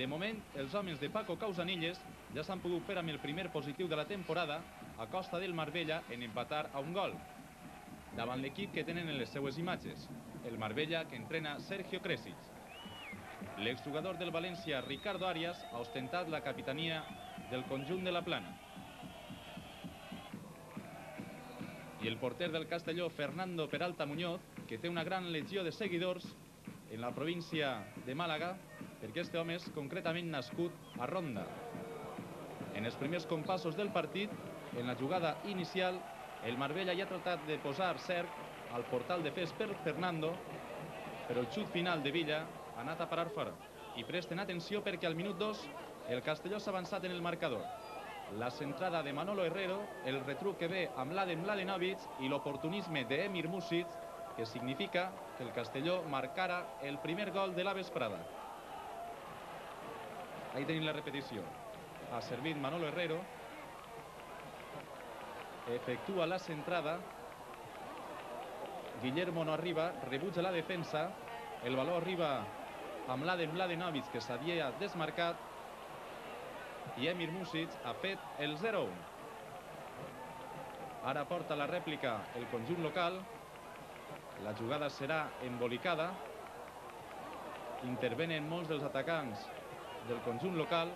De moment, els homes de Paco Causanilles ja s'han pogut fer amb el primer positiu de la temporada a costa del Marbella en empatar a un gol. Davant l'equip que tenen en les seues imatges, el Marbella que entrena Sergio Kresic. L'exjugador del València, Ricardo Arias, ha ostentat la capitania del conjunt de la Plana. I el porter del Castelló, Fernando Peralta Muñoz, que té una gran legió de seguidors en la província de Màlaga, perquè este home és concretament nascut a Ronda. En els primers compassos del partit, en la jugada inicial, el Marbella ja ha tratat de posar cerc al portal de Fes per Fernando, però el xut final de Villa ha anat a parar fora. I presten atenció perquè al minut 2 el Castelló s'ha avançat en el marcador. La centrada de Manolo Herrero, el retruc que ve amb Mladen Mladenovic i l'oportunisme d'Emir Music, que significa que el Castelló marcara el primer gol de la vesprada. Ahí tenim la repetició. Ha servit Manolo Herrero. Efectua la centrada. Guillermo no arriba, rebutja la defensa. El valor arriba a Mladen Mladenovic, que s'havia desmarcat. I Emir Music ha fet el 0-1. Ara porta la rèplica el conjunt local. La jugada serà embolicada. Intervenen molts dels atacants del conjunt local,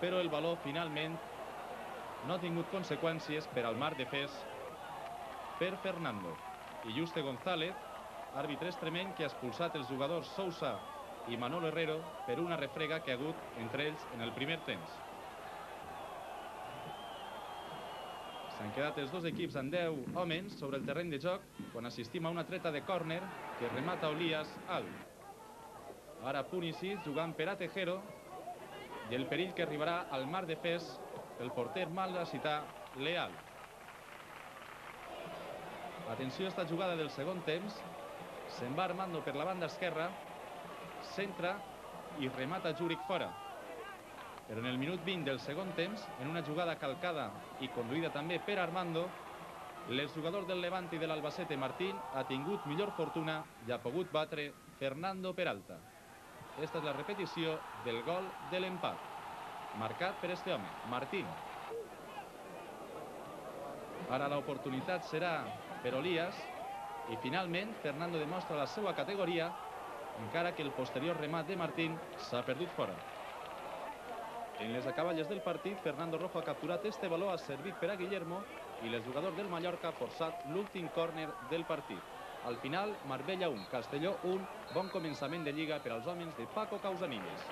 però el valor finalment no ha tingut conseqüències per al mar de Fes per Fernando. I Juste González, àrbitre extremeny que ha expulsat els jugadors Sousa i Manolo Herrero per una refrega que ha hagut entre ells en el primer temps. S'han quedat els dos equips amb 10 homes sobre el terreny de joc quan assistim a una treta de córner que remata Olias alt. Ara Punisic jugant per a Tejero i el perill que arribarà al mar de Fes el porter malacità Leal. Atenció a esta jugada del segon temps. Se'n va Armando per la banda esquerra, centra i remata Júric fora. Però en el minut 20 del segon temps, en una jugada calcada i conduïda també per Armando, l'exjugador del Levante i de l'Albacete, Martín, ha tingut millor fortuna i ha pogut batre Fernando Peralta. Esta és la repetició del gol de l'empat. Marcat per este home, Martín. Ara l'oportunitat serà per Olias i finalment Fernando demostra la seva categoria encara que el posterior remat de Martín s'ha perdut fora. En les acaballes del partit, Fernando Rojo ha capturat este valor, ha servit per a Guillermo i l'exjugador del Mallorca ha forçat l'últim córner del partit. Al final, Marbella 1, Castelló 1, bon començament de Lliga per als homes de Paco Causanilles.